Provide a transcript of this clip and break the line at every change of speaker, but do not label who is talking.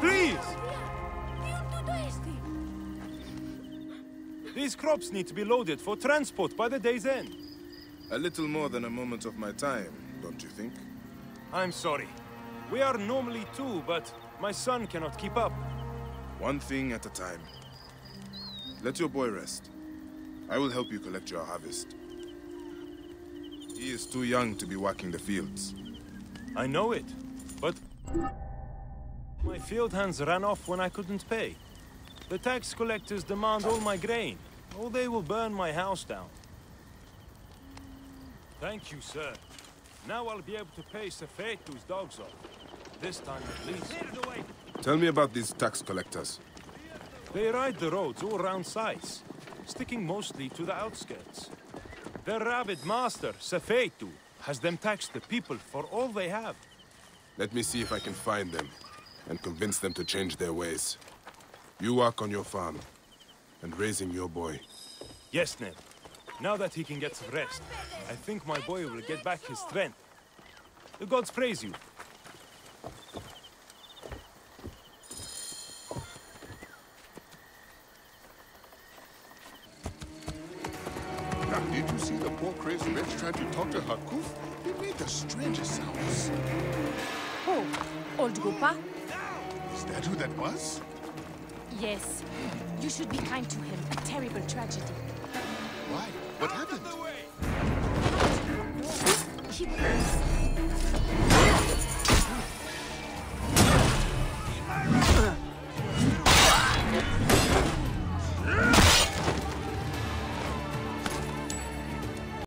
Please! These crops need to be loaded for transport by the day's end.
A little more than a moment of my time, don't you think?
I'm sorry. We are normally two, but my son cannot keep up.
One thing at a time. Let your boy rest. I will help you collect your harvest. He is too young to be working the fields.
I know it, but... My field hands ran off when I couldn't pay. The tax collectors demand all my grain, or they will burn my house down. Thank you, sir. Now I'll be able to pay Sefetu's dogs off. This time at least.
Tell me about these tax collectors.
They ride the roads all round Sais, sticking mostly to the outskirts. Their rabid master, Sefetu, has them tax the people for all they have.
Let me see if I can find them and convince them to change their ways. You work on your farm and raising your boy.
Yes, Ned. Now that he can get some rest, I think my boy will get back his strength. The gods praise you.
Now, did you see the poor crazy wretch trying to talk to Hakuf? He made the strangest sounds.
Oh, old Gupa?
Is that who that was?
Yes. You should be kind to him. A terrible tragedy.
Why? What happened?
He...